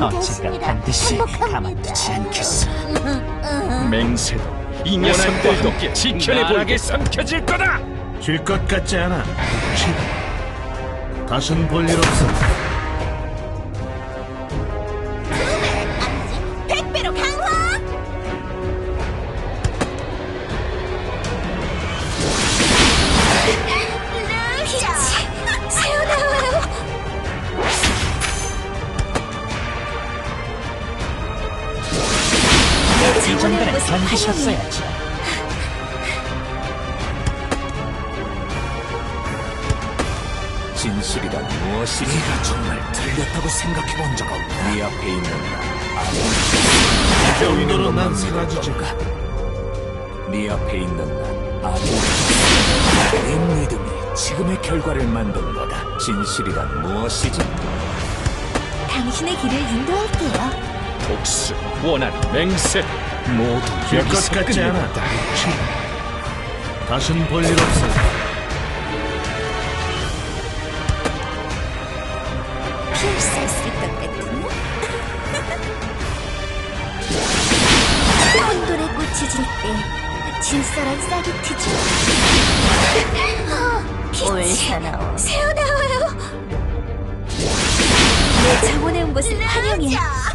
언젠가 반드시 가만두지 않겠어. 맹세도 이 녀석들과 함께 지켜내보게 삼켜질 거다. 질 것 같지 않아. 혹시 다신 볼 일 없어. 이 정도는 견디셨어야지. 진실이란 무엇이 네가 정말 틀렸다고 생각해 본 적 없다. 네 앞에 있는 나 아무 이 정도로 난 사라지지. 네 앞에 있는 난 아무 네 믿음이 지금의 결과를 만든 거다. 진실이란 무엇이지? 당신의 길을 인도할게요. 복수, 원한, 맹세 모두 질것 여기서 같지 않아. 다신 볼 일 없어. 피할 수 있을 것 같으냐? 혼돈의 꽃이 질때 진솔한 싹이 트죠. 빛이 새어나와요. 내 정원의 곳을 환영해. 없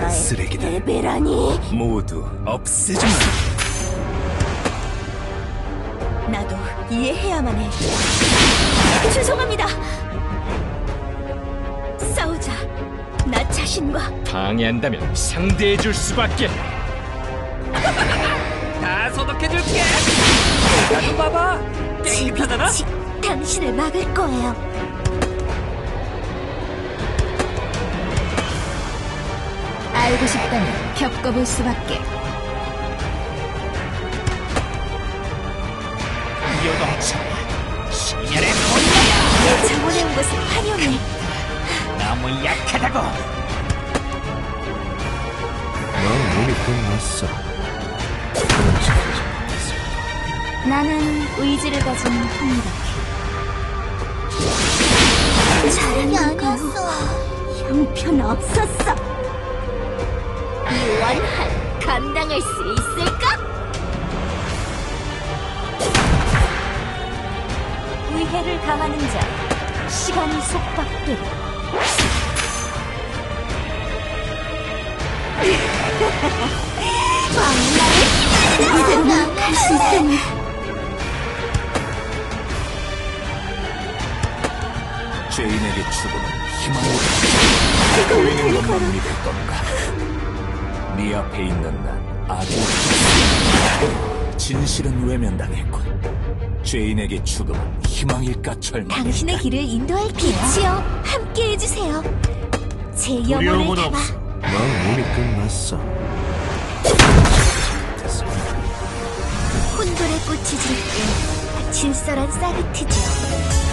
나의 쓰레기들 베베라니. 모두 없애주마. 나도 이해해야만 해. 죄송합니다. 싸우자. 나 자신과 방해한다면 상대해줄 수밖에. 다 소독해줄게. 나도 봐봐. 게임이 편하나? 지- 당신을 막을 거예요. 알고 싶다면 겪어볼 수밖에. 요동쳐라. 시련의 본능이야. 내 정원에 온 것을 환영해. 너무 약하다고. 넌 몸이 끝났어. 그런 지키지 못했어. 나는 의지를 가진 한이다. 잘하는 걸로 형편 없었어. 이 원한 감당할 수 있을까? 위해를 당하는 자, 시간이 속박되리. 왕나를 이대로 갈수 있다니. 죄인에게 죽음은 희망을 보이는 것만 믿을 건가? 네 앞에 있는 난 아주 진실은 외면당했군. 죄인에게 죽음은 희망일까 절망일까? 당신의 길을 인도할게요. 빛이여, 함께 해주세요. 제 영혼을 담아. 넌 몸이 끝났어. 됐어. 혼돈의 꽃이 질 때 진솔한 싹이 트죠.